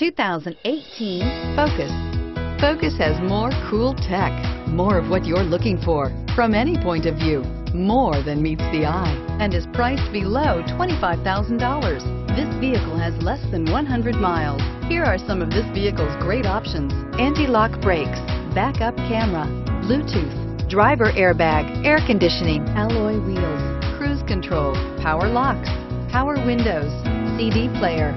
2018 Focus. Focus has more cool tech, more of what you're looking for from any point of view, more than meets the eye, and is priced below $25,000. This vehicle has less than 100 miles. Here are some of this vehicle's great options. Anti-lock brakes, backup camera, Bluetooth, driver airbag, air conditioning, alloy wheels, cruise control, power locks, power windows, CD player.